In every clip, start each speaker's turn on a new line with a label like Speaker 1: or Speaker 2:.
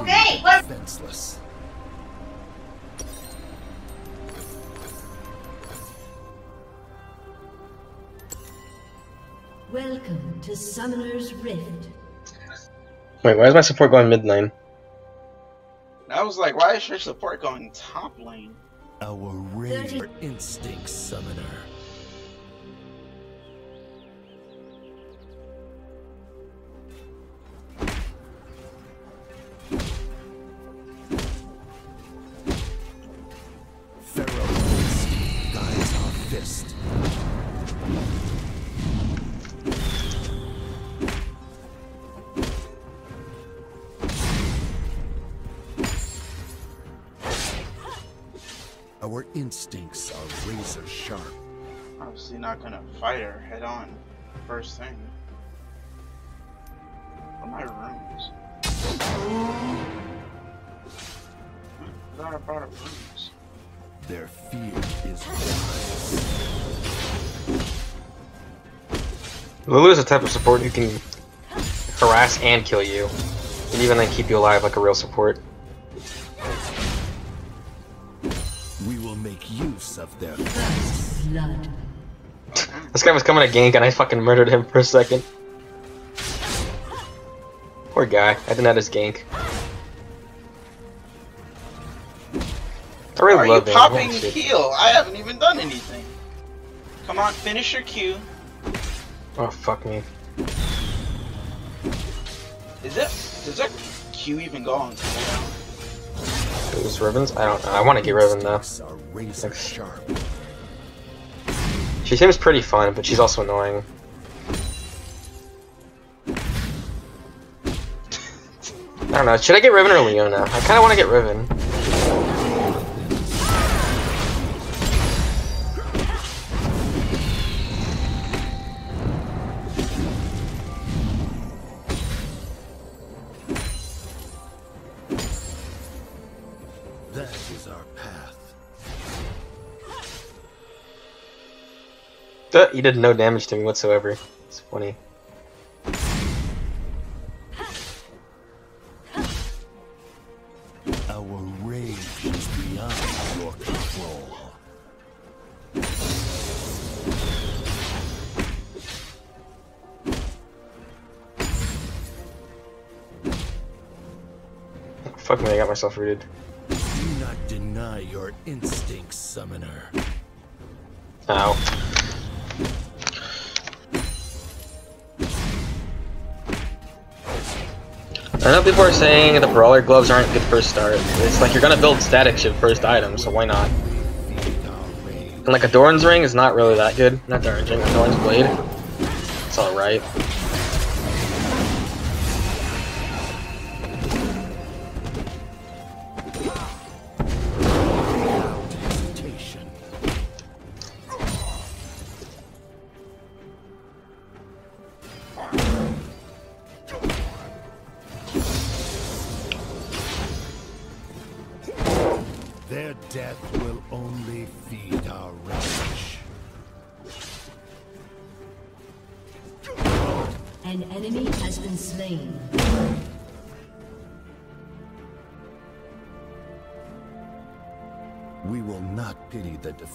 Speaker 1: Okay, what?
Speaker 2: Defenseless.
Speaker 3: Welcome to Summoner's Rift.
Speaker 4: Wait, why is my support going mid lane?
Speaker 5: I was like, why is your support going top lane?
Speaker 2: Our rage instinct summoner.
Speaker 5: My rooms? I thought I brought up rooms.
Speaker 2: Their fear is wise.
Speaker 4: Lulu is a type of support who can harass and kill you, and even then keep you alive like a real support.
Speaker 2: We will make use of their
Speaker 3: blood.
Speaker 4: This guy was coming to gank and I fucking murdered him for a second. Poor guy, I didn't have his gank. I really
Speaker 5: Why are you
Speaker 4: love him.
Speaker 5: popping
Speaker 4: Holy shit.
Speaker 5: heal? I haven't even done anything. Come on, finish your Q.
Speaker 4: Oh fuck me.
Speaker 5: Is it? Does that Q even go on cooldown?
Speaker 4: It Ribbons? I don't know. I want to get Riven though.
Speaker 2: instincts are razor sharp.
Speaker 4: She seems pretty fun, but she's also annoying. Don't know. Should I get Riven or Leona? I kind of want to get Riven.
Speaker 2: That is our path.
Speaker 4: Duh, He did no damage to me whatsoever. It's funny. Fuck me, I got myself rooted.
Speaker 2: Do not deny your instincts, summoner.
Speaker 4: Ow. I know people are saying the brawler gloves aren't good for a start. It's like you're gonna build Statikk Shiv first item, so why not?
Speaker 2: Feed our rage.
Speaker 4: And like a Doran's ring is not really that good. Not Doran's ring, a Doran's blade. It's alright.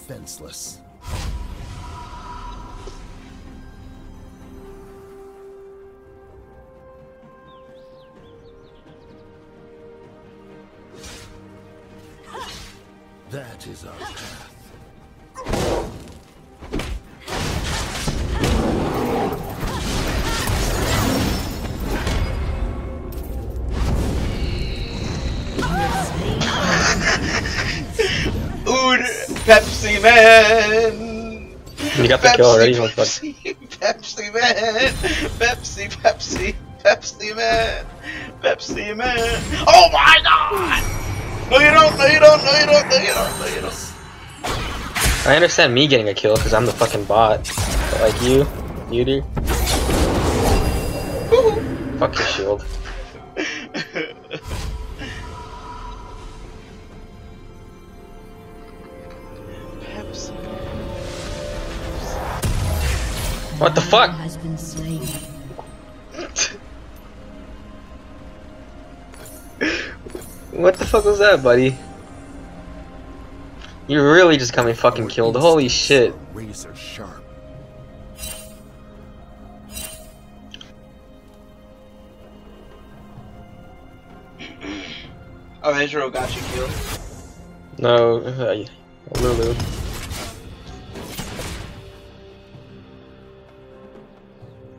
Speaker 2: Defenseless.
Speaker 5: Man.
Speaker 4: You got the kill already.
Speaker 5: Pepsi, Pepsi Man. Pepsi, Pepsi, Pepsi Man. Pepsi Man. Oh my God! No, you don't. No, you don't. No, you don't. No, you don't. No, you don't.
Speaker 4: I understand me getting a kill because I'm the fucking bot. But like you, you do. Fuck your shield. What the fuck?
Speaker 3: Has been slain.
Speaker 4: What the fuck was that, buddy? You really just got me fucking killed. Holy shit.
Speaker 2: are Razor sharp.
Speaker 5: Oh, Ezreal got you killed.
Speaker 4: No, uh, Lulu.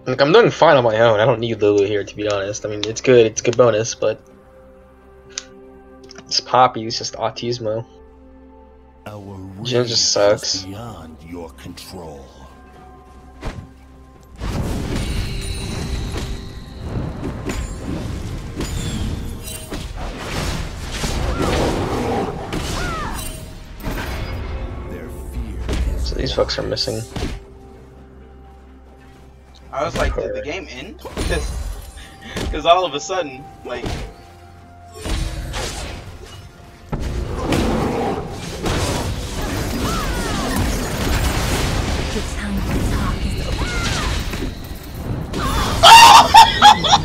Speaker 4: Like, I'm doing fine on my own. I don't need Lulu here, to be honest. I mean, it's good. It's a good bonus, but... It's Poppy. It's just Autismo.
Speaker 2: Our
Speaker 4: Jim just sucks.
Speaker 2: beyond your control. Their fear is
Speaker 4: So these fucks are missing.
Speaker 5: I was like, did the game end? Because all of a sudden, like,
Speaker 1: The time to talk is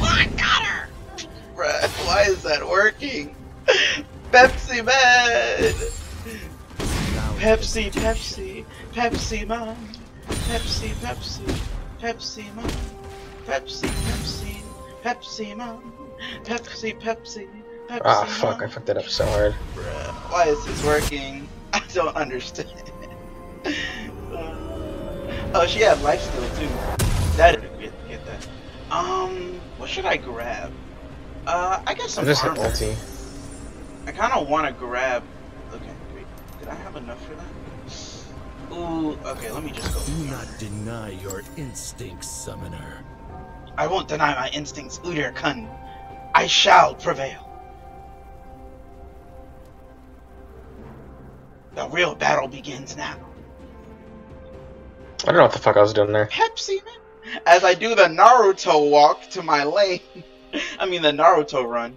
Speaker 5: I got her! Bruh, why is that working? Pepsi man! Pepsi, Pepsi, Pepsi man. Pepsi, Pepsi, Pepsi man. Pepsi, Pepsi, Pepsi man. Pepsi, Pepsi, Pepsi
Speaker 4: Ah, fuck. I fucked it up so hard.
Speaker 5: Bruh, why is this working? I don't understand. Uh, oh, she had life steal too. That get, get that. Um, what should I grab? Uh, I guess some
Speaker 4: I'm just
Speaker 5: armor. I kind of want to grab. Okay, wait. Did I have enough for that? Ooh, okay. Let me just go.
Speaker 2: Do not deny your instincts, summoner.
Speaker 5: I won't deny my instincts, Udyr Kun. I shall prevail. The real battle begins now.
Speaker 4: I don't know what the fuck I was doing there.
Speaker 5: Pepsi man. As I do the Naruto walk to my lane. I mean the Naruto run.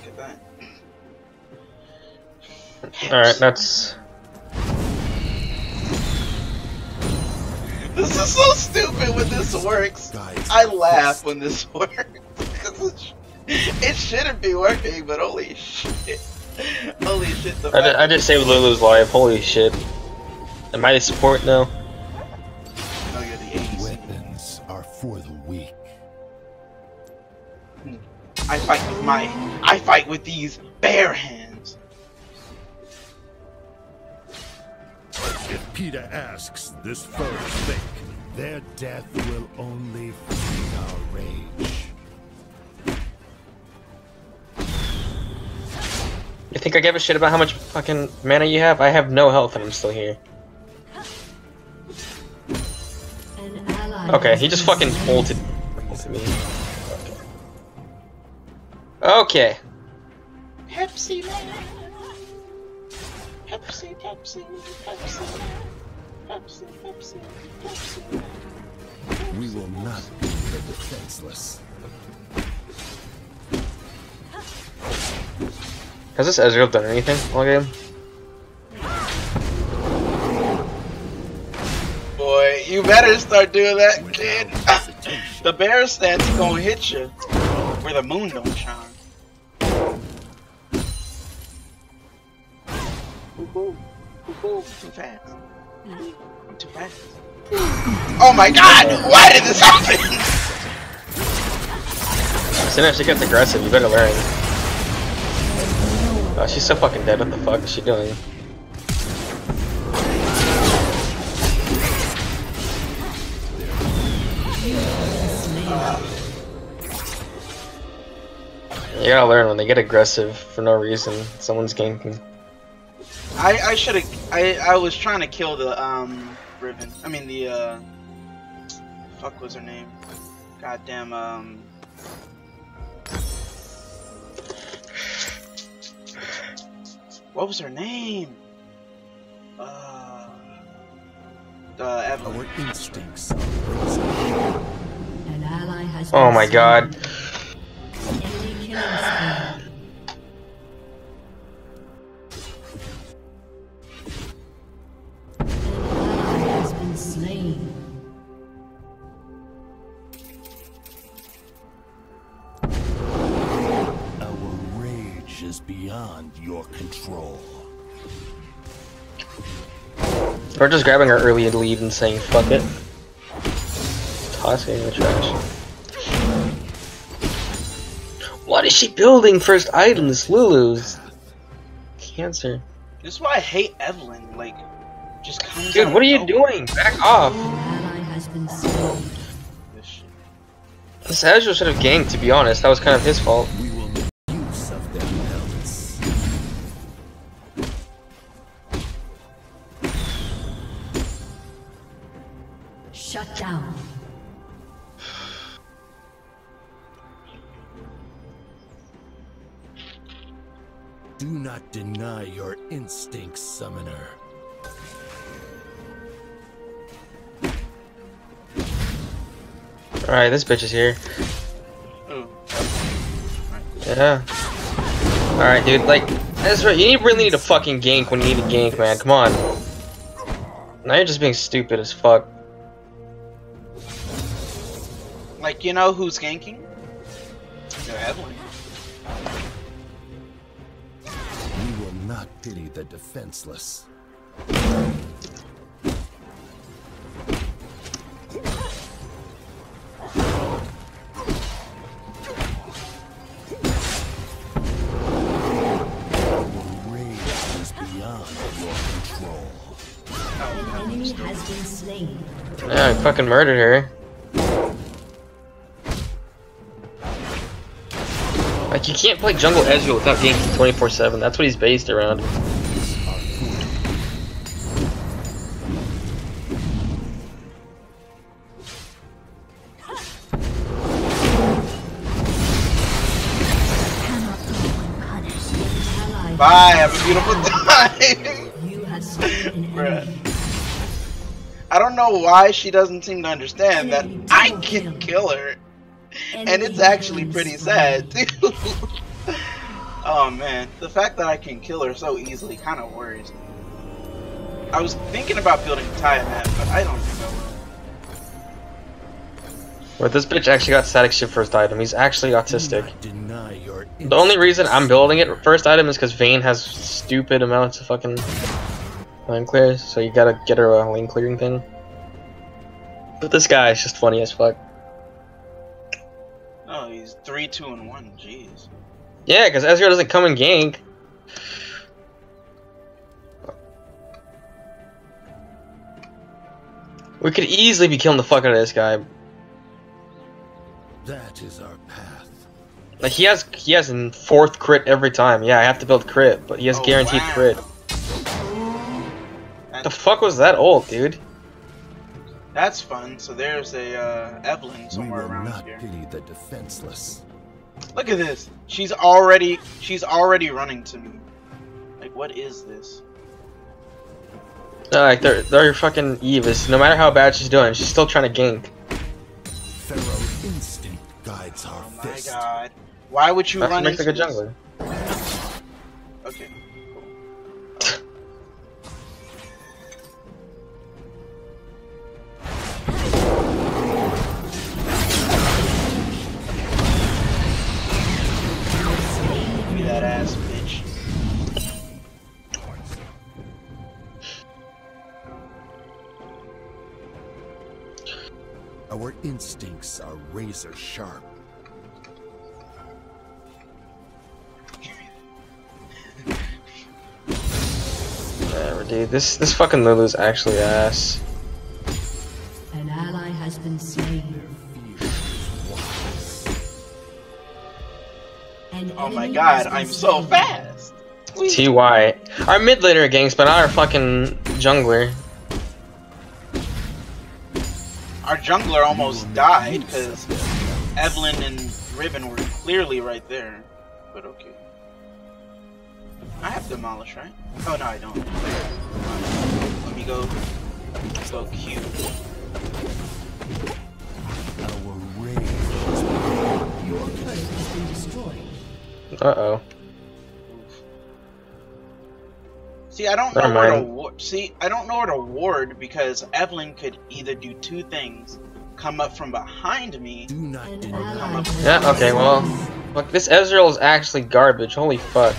Speaker 4: Alright, that's...
Speaker 5: This is so stupid when this works. I laugh when this works. 'Cause it, sh- it shouldn't be working, but holy shit. Holy shit. The
Speaker 4: I, ju-
Speaker 5: fact
Speaker 4: I just saved Lulu's life. Holy shit. Am I the support now?
Speaker 5: No, you're the ADC.
Speaker 2: weapons are for the weak. Hmm.
Speaker 5: I fight with my. I fight with these bare hands.
Speaker 2: If Peter asks, this foe think their death will only feed our rage.
Speaker 4: You think I give a shit about how much fucking mana you have? I have no health and I'm still here. Okay, he just fucking
Speaker 3: bolted,
Speaker 4: ulted, ulted me. Okay.
Speaker 5: Pepsi man. Pepsi, Pepsi, Pepsi. Pepsi, Pepsi, Pepsi.
Speaker 2: We will not be the defenseless.
Speaker 4: Has this Ezreal done anything all game?
Speaker 5: Boy, you better start doing that, kid. the bear stance gonna hit you where the moon don't shine. Ooh, ooh, ooh, Too fast. I'm too fast. Oh my god! Why did this happen?
Speaker 4: As soon as she gets aggressive, you better learn. Oh, she's so fucking dead. What the fuck is she doing? You gotta learn when they get aggressive for no reason. Someone's ganking.
Speaker 5: I I should have. I I was trying to kill the um Riven. I mean the uh. Fuck was her name? Goddamn um. What was her name? Uh, the Evelynn.
Speaker 2: Our instincts are razor
Speaker 3: An ally has
Speaker 4: Oh my god.
Speaker 2: Is beyond your control.
Speaker 4: We're just grabbing our early lead and saying fuck it. Tossing in the trash. What is she building? First item, this Lulu's. Cancer.
Speaker 5: This is why I hate Evelynn. Like, just comes
Speaker 4: Dude,
Speaker 5: out
Speaker 4: what are you doing? Back off.
Speaker 3: An has been slain.
Speaker 5: This shit.
Speaker 4: This Azure should have ganked, to be honest. That was kind of his fault.
Speaker 2: Not deny your instincts, summoner.
Speaker 4: Alright, this bitch is here. Yeah. Alright, dude, like, that's right. You really need a fucking gank when you need a gank, man. Come on. Now you're just being stupid as fuck.
Speaker 5: Like, you know who's ganking? The
Speaker 2: Evelynn. Not pity the defenseless. Our rage is beyond your control.
Speaker 3: An enemy has been slain.
Speaker 4: Yeah, I fucking murdered her. Like, you can't play jungle Ezreal without ganking 24-7. That's what he's based around.
Speaker 1: Cannot go unpunished.
Speaker 3: Ally
Speaker 5: Bye, have a beautiful time!
Speaker 3: You have slain an
Speaker 5: Bruh.
Speaker 3: enemy.
Speaker 5: I don't know why she doesn't seem to understand that I can kill her. And
Speaker 3: Enemy
Speaker 5: it's actually pretty sad, too. oh man, the fact that I can kill her so easily kind of worries me. I was thinking about building a Tiamat, but I don't think I will.
Speaker 4: But this bitch actually got Statikk Shiv first item. He's actually autistic.
Speaker 2: not deny your
Speaker 4: The only reason I'm building it first item is because Vayne has stupid amounts of fucking lane clears, so you gotta get her a lane clearing thing. But this guy is just funny as fuck.
Speaker 5: Oh, he's three, two, and one. Jeez.
Speaker 4: Yeah, because Ezreal doesn't come and gank. We could easily be killing the fuck out of this guy.
Speaker 2: That is our path.
Speaker 4: Like he has he has a fourth crit every time. Yeah, I have to build crit, but he has
Speaker 5: Oh,
Speaker 4: guaranteed
Speaker 5: wow.
Speaker 4: crit.
Speaker 5: That-
Speaker 4: The fuck was that old, dude?
Speaker 5: That's fun. So there's a uh, Evelynn
Speaker 2: We will
Speaker 5: around
Speaker 2: not
Speaker 5: here.
Speaker 2: pity the defenseless.
Speaker 5: Look at this. She's already she's already running to me. Like what is this?
Speaker 4: No, like they're they're fucking Evis. No matter how bad she's doing, she's still trying to gank.
Speaker 2: Pharaoh instinct guides our
Speaker 5: Oh my
Speaker 2: fist.
Speaker 5: god. Why would you
Speaker 4: That's what
Speaker 5: run
Speaker 4: makes a
Speaker 5: into
Speaker 4: good
Speaker 5: this?
Speaker 4: jungler.
Speaker 2: Are sharp.
Speaker 4: Whatever, dude. This this fucking Lulu's actually ass.
Speaker 3: An ally has been slain.
Speaker 5: Oh my god, I'm so
Speaker 3: slain.
Speaker 5: fast!
Speaker 4: Ty. Our mid laner ganks, but not our fucking jungler.
Speaker 5: Our jungler almost died because Evelynn and Riven were clearly right there. But okay. I have demolish, right? Oh no, I don't. Let me go. Go Q.
Speaker 2: Our rage your
Speaker 3: Turret has been destroyed.
Speaker 4: Uh oh.
Speaker 5: See, I don't
Speaker 4: Never
Speaker 5: know where to ward. See, I don't know where to ward because Evelynn could either do two things: come up from behind me.
Speaker 2: Do not
Speaker 3: An
Speaker 2: deny.
Speaker 3: ally
Speaker 4: Yeah, okay, well. Look, this Ezreal is actually garbage. Holy fuck.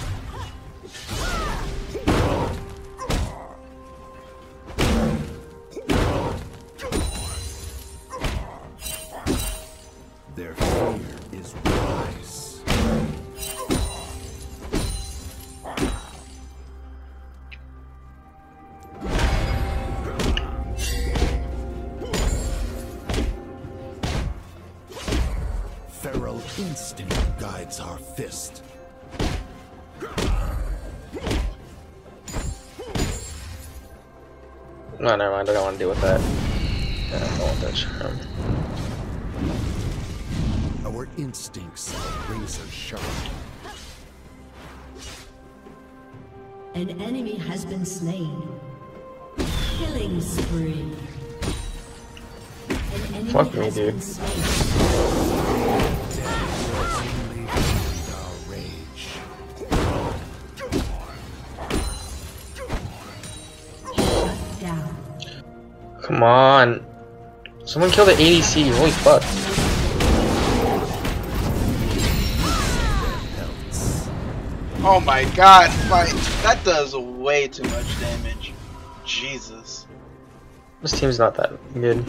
Speaker 2: Instinct guides our fist.
Speaker 4: No, never mind. I don't want to deal with that. Yeah, I don't want that charm.
Speaker 2: Our instincts are razor sharp.
Speaker 3: An enemy has been slain. Killing spree. An enemy
Speaker 4: Fuck me,
Speaker 3: has
Speaker 4: dude. Come on. Someone kill the ADC. Holy fuck.
Speaker 5: Oh my god, my that does way too much damage. Jesus.
Speaker 4: This team's not that good.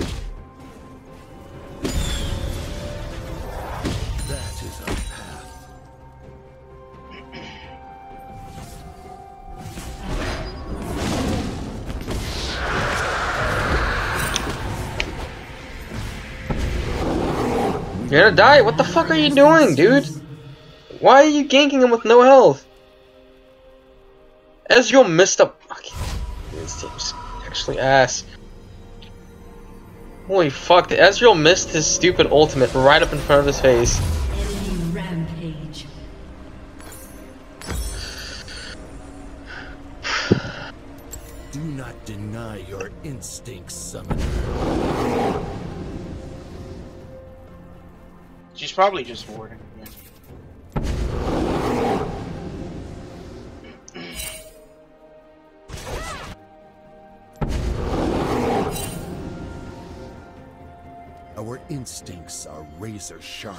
Speaker 4: You're gonna die? What the fuck are you doing, dude? Why are you ganking him with no health? Ezreal missed up. Okay. This team's actually ass. Holy fuck, Ezreal missed his stupid ultimate right up in front of his face.
Speaker 3: Rampage.
Speaker 2: Do not deny your instincts, summoner.
Speaker 5: She's probably just warding.
Speaker 2: Our instincts are razor sharp.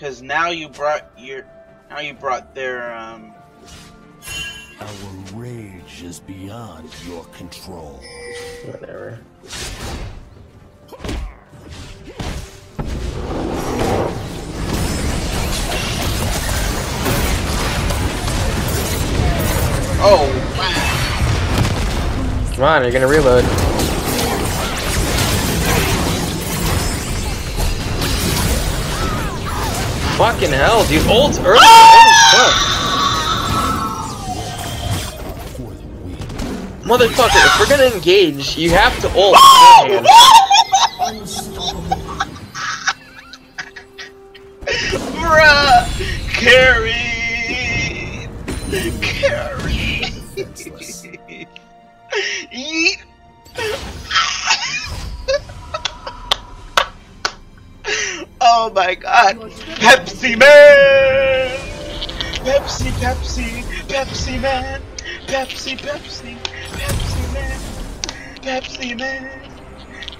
Speaker 5: Because now you brought your now you brought their um.
Speaker 2: our rage is beyond your control.
Speaker 4: Whatever.
Speaker 5: Oh wow.
Speaker 4: Come on, you're gonna reload. Fucking hell, dude. Ult early. Ah! Holy
Speaker 2: For the weak.
Speaker 4: fuck. Motherfucker, if we're gonna engage, you have to ult. beforehand.
Speaker 3: Unstoppable.
Speaker 5: Bruh! Carry! Carry! Yeet! Oh my god! Pepsi Man! Pepsi, Pepsi, Pepsi Man! Pepsi, Pepsi, Pepsi Man! Pepsi Man!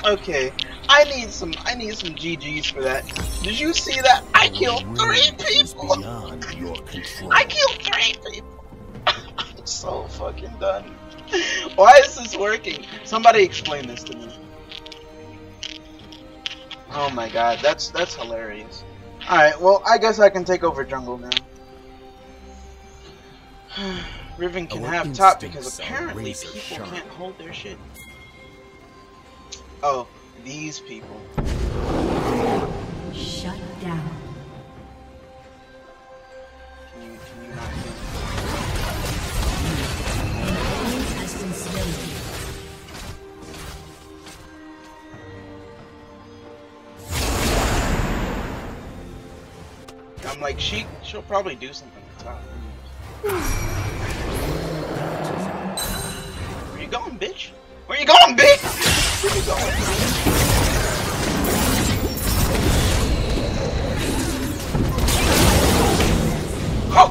Speaker 5: Okay, I need some, I need some GGs for that. Did you see that? I killed three people!
Speaker 2: beyond your control.
Speaker 5: I killed three people. I'm so fucking done. Why is this working? Somebody explain this to me. Oh my god, that's that's hilarious. Alright, well I guess I can take over jungle now. Riven can
Speaker 2: Our
Speaker 5: have top because apparently people
Speaker 2: sharp.
Speaker 5: can't hold their shit. Oh, these people.
Speaker 3: Shut down.
Speaker 5: I'm like, she, she'll probably do something the top. Where you going, bitch? Where you going, bitch? Where you going? Oh!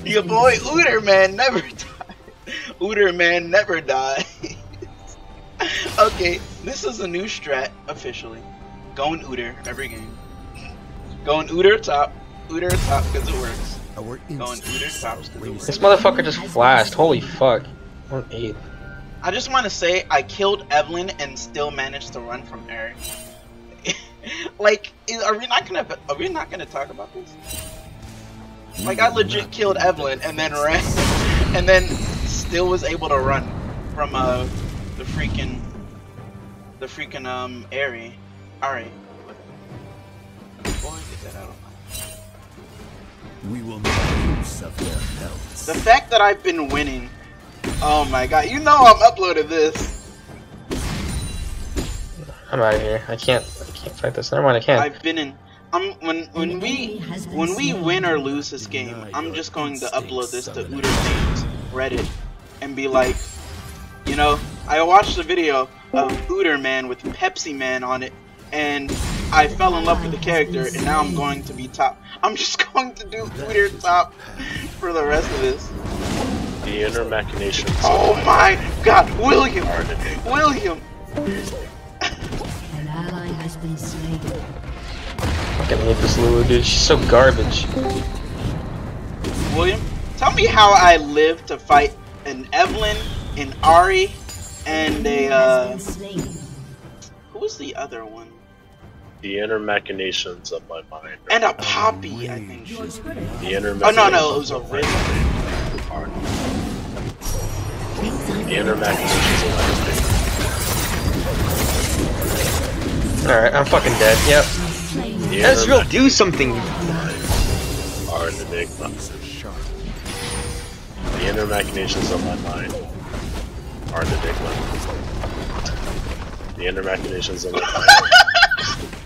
Speaker 5: Your boy Udyr man never died. Udyr man never died. Okay, this is a new strat officially. Going Udyr every game. Going Udyr top, Udyr top because it works. Going Udyr tops because it works.
Speaker 4: This motherfucker just flashed. Holy fuck. One eight.
Speaker 5: I just want to say I killed Evelynn and still managed to run from Eric. like, is, are we not gonna are we not gonna talk about this? Like, I legit killed Evelynn and then ran, and then still was able to run from uh the freaking the freaking um area. All right. Boy, get that out.
Speaker 2: We will make use of their pelts.
Speaker 5: The fact that I've been winning. Oh my god! You know I'm uploading this.
Speaker 4: I'm out of here. I can't. I can't fight this. Never mind. I can't.
Speaker 5: I've been in. I'm when when we when we win or lose this game, I'm just going to upload this to Udyr Games Reddit and be like, you know, I watched a video of Udyr Man with Pepsi Man on it, and I fell in love with the character, and now I'm going to be top. I'm just going to do Udyr top for the rest of this.
Speaker 6: The inner machinations.
Speaker 5: Oh my God, William,
Speaker 6: are
Speaker 5: William.
Speaker 3: An ally has been slain.
Speaker 4: fucking hate this Lulu, dude. She's so garbage.
Speaker 5: William, tell me how I live to fight an Evelynn, an Ahri, and a uh,
Speaker 3: Has
Speaker 5: who was the other one?
Speaker 6: The inner machinations of my mind.
Speaker 5: And a Poppy, I think.
Speaker 6: the inner
Speaker 5: Oh no, no, it was a
Speaker 6: machinations
Speaker 5: Riven.
Speaker 6: the inner machinations of my mind.
Speaker 4: Alright, I'm fucking dead. Yep.
Speaker 6: The
Speaker 4: That's
Speaker 6: inner
Speaker 4: real. Do something.
Speaker 6: mach- are an enigma.
Speaker 2: These are sharp.
Speaker 6: The inner machinations of my mind are an enigma. The inner machinations of my mind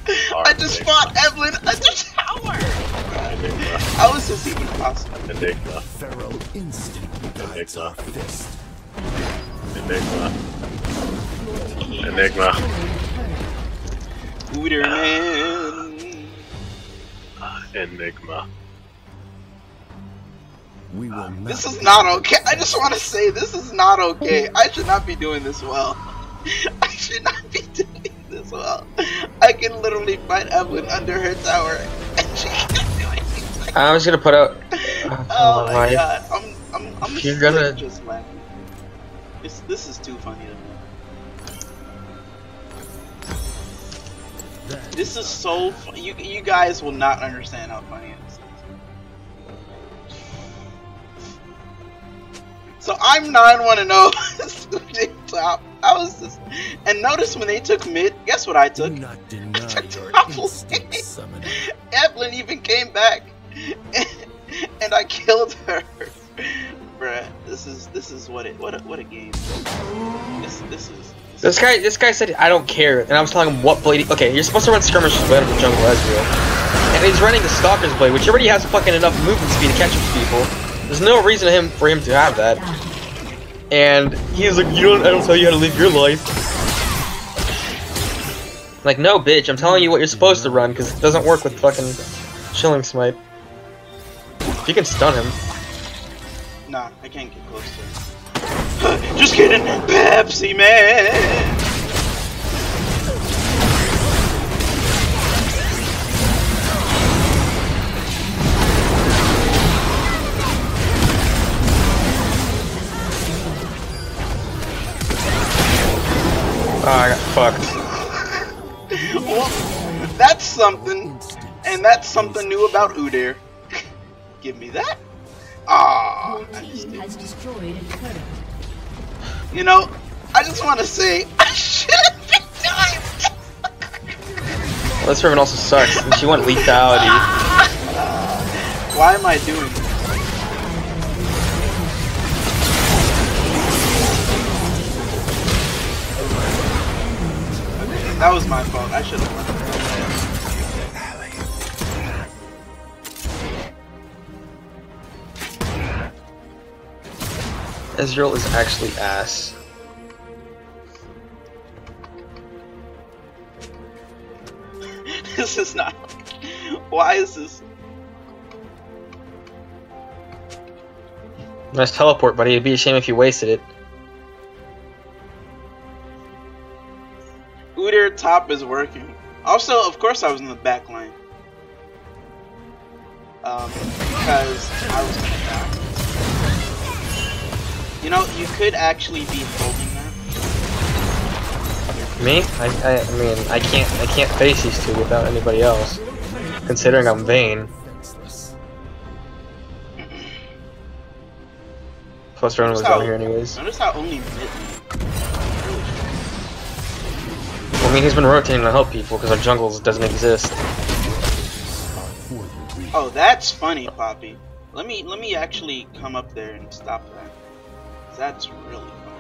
Speaker 5: I just fought Evelynn at the tower.
Speaker 6: Enigma.
Speaker 5: How is this even possible?
Speaker 6: Enigma.
Speaker 2: Feral instinct guides our fist.
Speaker 6: Enigma. Enigma.
Speaker 5: Hooter man.
Speaker 6: Ah, enigma.
Speaker 2: We will not.
Speaker 5: This is not okay. I just want to say this is not okay. I should not be doing this well. I should not be doing this well. I can literally fight Evelynn under her tower, and she can't do anything.
Speaker 4: I'm just gonna put out.
Speaker 5: Uh, oh my
Speaker 4: my-
Speaker 5: god, I'm I'm I'm
Speaker 4: You're gonna-
Speaker 5: just laughing. This this is too funny to me. This is so fu- you you guys will not understand how funny this is. So I'm 9 1 0 top. I was just and notice when they took mid, guess what I
Speaker 2: Do
Speaker 5: took?
Speaker 2: not deny your
Speaker 5: Top
Speaker 2: instinct,
Speaker 5: lane.
Speaker 2: summoner.
Speaker 5: Evelynn even came back, and I killed her. Bruh, this is this is what it what a what a game. This this is.
Speaker 4: This guy, this guy said I don't care, and I was telling him what blade. Okay, you're supposed to run skirmish blade of the jungle Ezreal, and he's running the stalker's blade, which already has fucking enough movement speed to catch up to people. There's no reason him for him to have that. And he's like, you don't, I don't tell you how to live your life. Like, no, bitch, I'm telling you what you're supposed to run, because it doesn't work with fucking chilling smite. If you can stun him.
Speaker 5: Nah, I can't get close to it. Just kidding, Pepsi Man.
Speaker 4: Oh, I got fucked.
Speaker 5: Well, that's something, and that's something new about Udyr. Give me that. Ah,
Speaker 3: Your team has destroyed a turret.
Speaker 5: you know, I just want to say I should have been doing.
Speaker 4: Well, this Riven also sucks. And she went lethality.
Speaker 5: Why am I doing this? That was my fault. I should have left.
Speaker 4: Ezreal is actually ass.
Speaker 5: this is not. Why is this?
Speaker 4: Nice teleport, buddy. It'd be a shame if you wasted it.
Speaker 5: Top is working. Also, of course, I was in the back line. Um, because I was gonna die. You know, you could actually be holding that.
Speaker 4: Me? I, I, I mean, I can't, I can't face these two without anybody else. Considering I'm
Speaker 2: vain.
Speaker 4: Plus, Ronan was down here anyways.
Speaker 5: Notice how only mid
Speaker 4: mean, he's been rotating to help people because our jungles doesn't exist.
Speaker 2: For the weak.
Speaker 5: Oh, that's funny, Poppy. Let me let me actually come up there and stop that. That's really funny.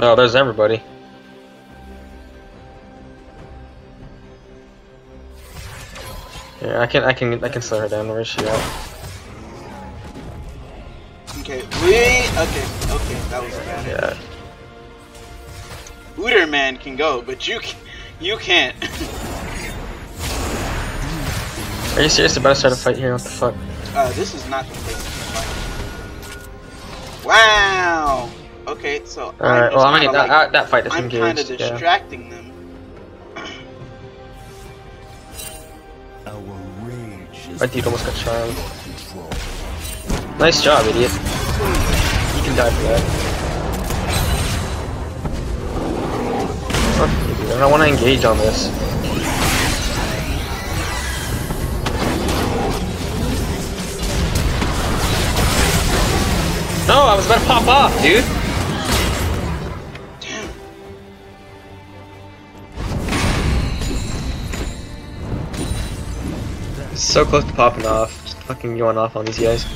Speaker 4: Oh, there's everybody. Yeah, I can, I can, I can slow her down. Where's she at?
Speaker 5: Okay, we okay, okay, that was bad.
Speaker 4: Yeah.
Speaker 5: Udyr man can go, but you you can't.
Speaker 4: Are you serious about to start a fight here? What the fuck?
Speaker 5: Uh, this is not the place to fight. Wow. Okay, so
Speaker 4: Alright,
Speaker 5: I'm
Speaker 4: well, I mean, that,
Speaker 5: like,
Speaker 4: uh, that fight is
Speaker 5: I'm kind of
Speaker 4: engaged. Yeah.
Speaker 5: distracting them.
Speaker 2: Is
Speaker 4: almost got charmed. Nice job, idiot. You can die for that. I don't want to engage on this. No, I was about to pop off, dude. So close to popping off. Just fucking going off on these guys.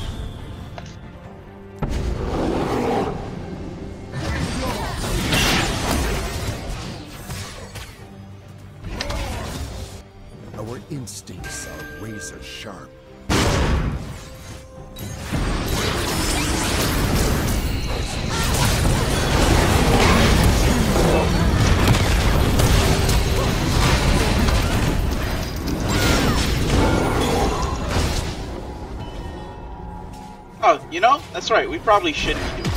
Speaker 5: Oh, you know, that's right. We probably should be doing.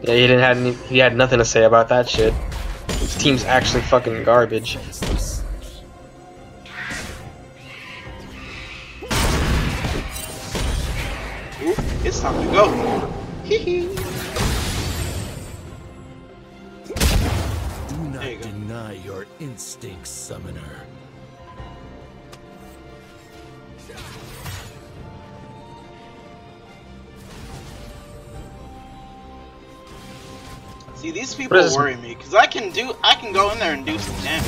Speaker 4: Yeah, he didn't have any, he had nothing to say about that shit. His team's actually fucking garbage.
Speaker 5: Can go in there and do some damage.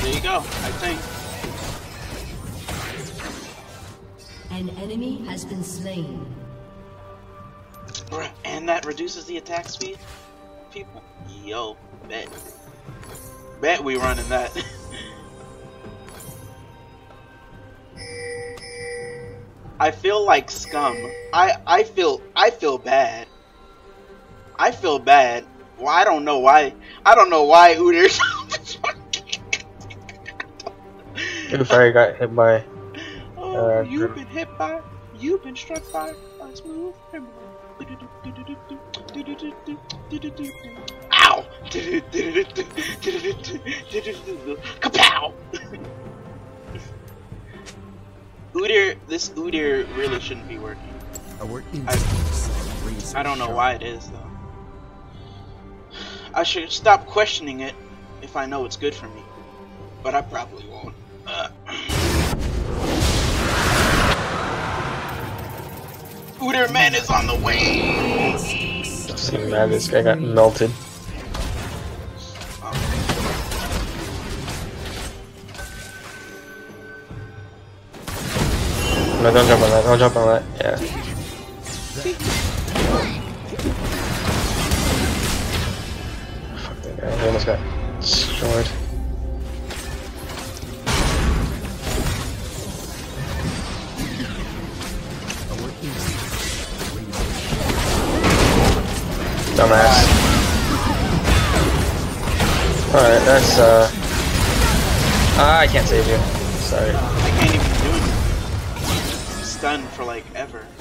Speaker 5: There you go. I think.
Speaker 3: An enemy has been slain.
Speaker 5: And that reduces the attack speed? People. Yo, bet. Bet we running that. I feel like scum. I I feel I feel bad. I feel bad. Well, I don't know why. I don't know why Udyr.
Speaker 4: Oof, I got hit by.
Speaker 5: oh,
Speaker 4: Uh,
Speaker 5: you've been hit by. You've been struck by a smooth criminal. Ow! Kapow! Udyr, this Udyr really shouldn't be working.
Speaker 2: Our instincts
Speaker 5: I don't know
Speaker 2: sharp.
Speaker 5: why it is though. I should stop questioning it if I know it's good for me, but I probably won't. Uh. Udyr man is on the way.
Speaker 4: See, mad this guy got melted. No, don't jump on that. Don't jump on that. Yeah. Fuck that guy. He almost got destroyed. Dumbass. Alright, that's uh. I can't save you. Sorry.
Speaker 5: For like ever.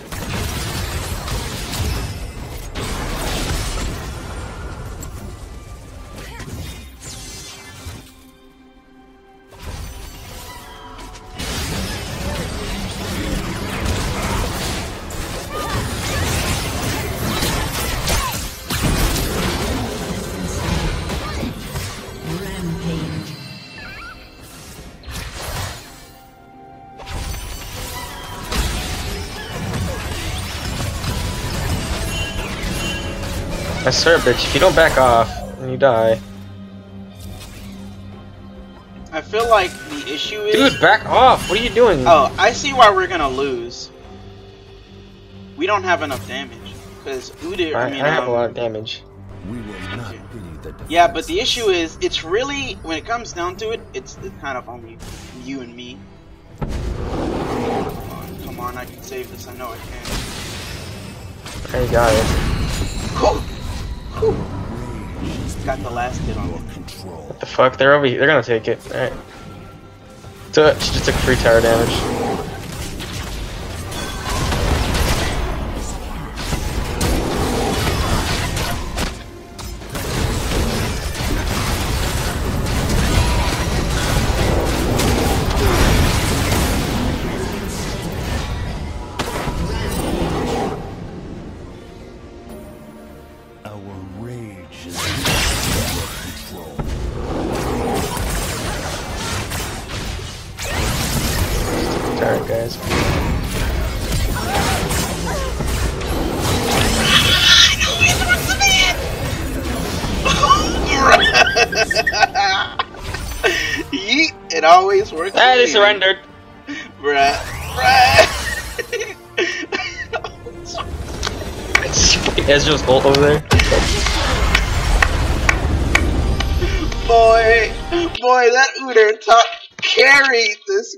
Speaker 4: I swear, bitch, if you don't back off, then you die.
Speaker 5: I feel like the issue is.
Speaker 4: Dude, back off! What are you doing?
Speaker 5: Oh, I see why we're gonna lose. We don't have enough damage. Because Udyr,
Speaker 4: I,
Speaker 5: I mean,
Speaker 4: I have
Speaker 5: um,
Speaker 4: a lot of damage.
Speaker 2: We will not be the
Speaker 5: Yeah, but the issue is, it's really, when it comes down to it, it's it's kind of only you and me. Come on, come on, I can save this, I know I can.
Speaker 4: I got it.
Speaker 5: Whew. Got the last hit on.
Speaker 4: What the fuck? They're over here. They're gonna take it. Alright. So she just took free tower damage. Surrendered.
Speaker 5: Bruh. Bruh.
Speaker 4: Ezreal's ult over there.
Speaker 5: boy, boy, that Udyr top carried this